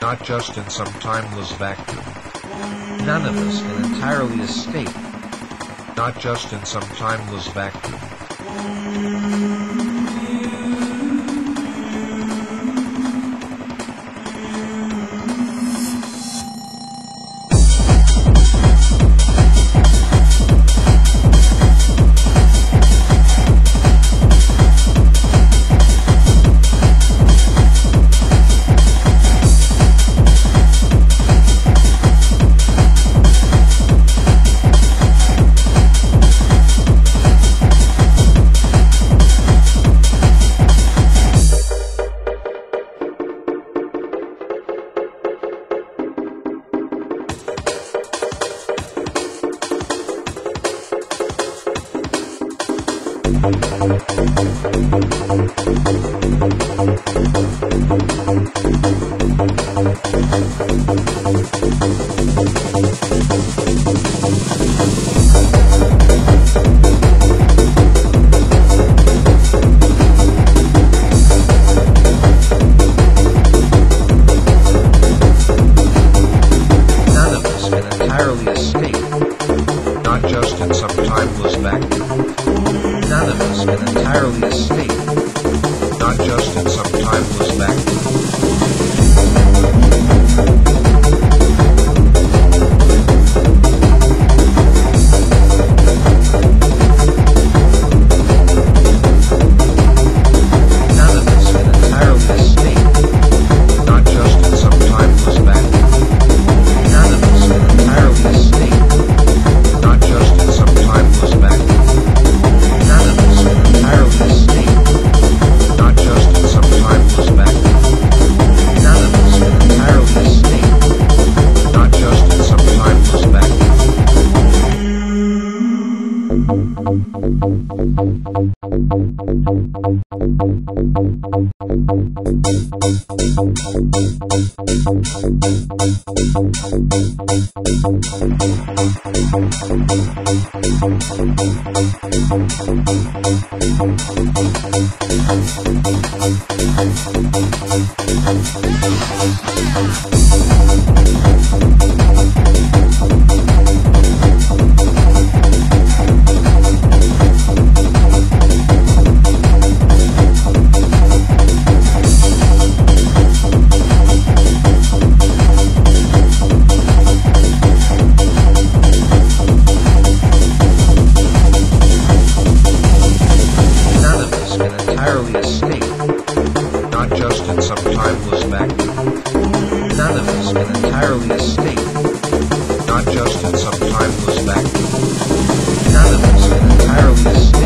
not just in some timeless vacuum. None of us can entirely escape, not just in some timeless vacuum. Not just in some timeless vacuum, Us can entirely escape. not just in some timeless vacuum, None Us can entirely escape. not just in some timeless vacuum, None of us can entirely escape.